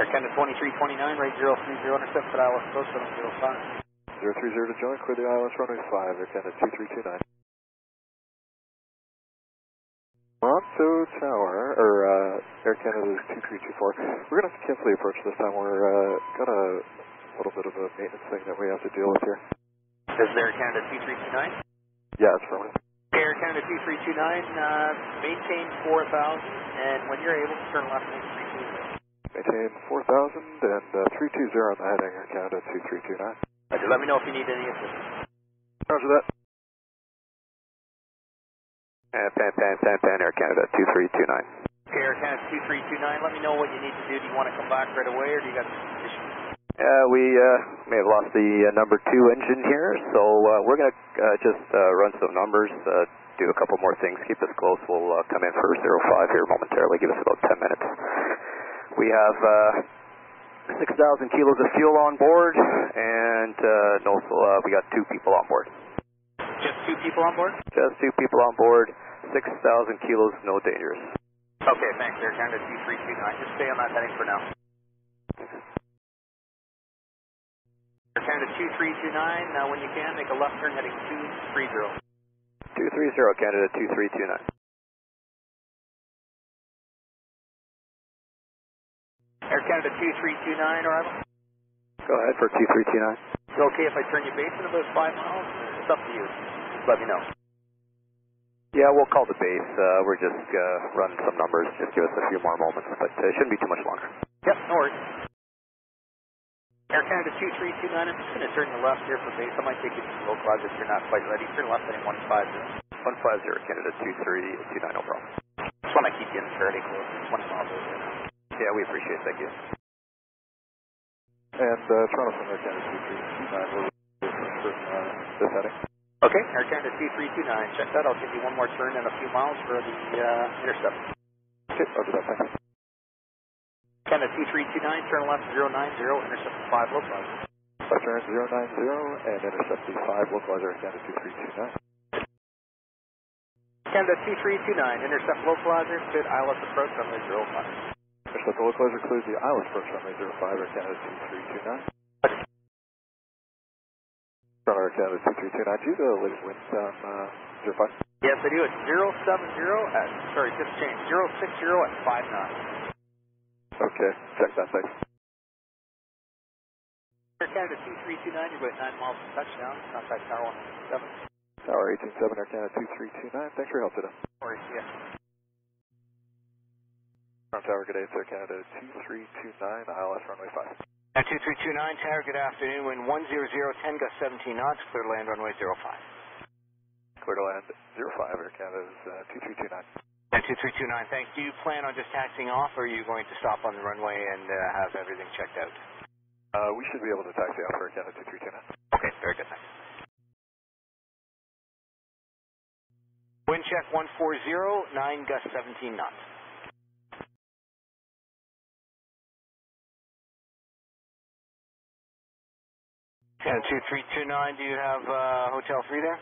Air Canada 2329, right 030, intercept at ILS approach 705. 030 to join, clear the ILS runway 5, Air Canada 2329. Toronto Tower, or uh, Air Canada 2324. We're going to have to cancel the approach this time. We're uh, got a little bit of a maintenance thing that we have to deal with here. This is Air Canada 2329. Yeah, it's from Air Canada 2329, uh, maintain 4000, and when you're able to turn left, make 320. Maintain 4000 and uh, 320 on the heading, Air Canada 2329. Roger, let me know if you need any assistance. Roger that. And Pan Pan Pan Pan Air Canada 2329. Okay, Air Canada 2329, let me know what you need to do. Do you want to come back right away, or do you got some issues? Uh, we uh, may have lost the uh, number two engine here, so uh, we're going to uh, just uh, run some numbers, uh, do a couple more things, keep us close. We'll uh, come in for 05 here momentarily, give us about 10 minutes. We have uh, 6,000 kilos of fuel on board, and uh, no, uh, we got two people on board. Just two people on board? Just two people on board, 6,000 kilos, no dangers. Okay, thanks, Air Canada 2329. Just stay on that heading for now. Air Canada 2329, uh, when you can, make a left turn heading 230. 230 Canada 2329. Air Canada 2329, arrival. Go ahead for 2329. Is it okay if I turn you base in about five miles? It's up to you. Just let me know. Yeah, we'll call the base. Uh, we're just uh, running some numbers. Just give us a few more moments, but it shouldn't be too much longer. Yep, no worries. Air Canada 2329, I'm just going to turn you left here for base. I might take you to the low if you're not quite ready. Turn left heading 150. 150 Canada 2329, no problem. Just want to keep you in fairly close. 20 miles over now. Yeah, we appreciate it. Thank you. And uh, Toronto from Air Canada 2329, we're uh, this heading. Okay, Air Canada 2329, check that. I'll give you one more turn and a few miles for the uh, intercept. Okay, roger that, thanks. Canada 2329, turn left 090, intercept 5 localizer. Left turn 090 and intercept the 5 localizer Canada 2329. Canada 2329, intercept localizer, fit ILS approach runway 05. Intercept the localizer clears the ILS approach runway 05 Air Canada 2329. Toronto Air Canada 2329, do you the latest wind on uh, 05? Yes, I do. It's 070 at, sorry, just changed, 060 at 5 knots. Okay, check that, thanks. Air Canada 2329, you're about 9 miles from touchdown. Contact Tower 107. Tower 187 Air Canada 2329, thanks for your help today. Or yeah. Toronto Tower, good day, Air Canada 2329, ILS runway 5. At 2329, Tower, good afternoon. Wind 100, 10 gust 17 knots, clear to land runway 05. Clear to land 05 Air Canada is uh, 2329. At 2329, thanks. Do you plan on just taxiing off, or are you going to stop on the runway and uh, have everything checked out? Uh, we should be able to taxi off Air Canada 2329. Okay, very good, thanks. Wind check 140, 9 gust 17 knots. And 2329, do you have uh, Hotel 3 there?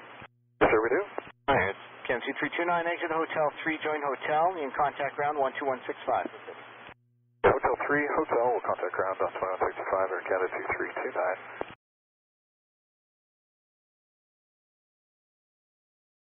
Yes, sir, we do. All right, it's Cam 2329, exit Hotel 3, join Hotel, in contact ground 12165. Hotel 3, Hotel, will contact ground on 2165 Air Canada 2329.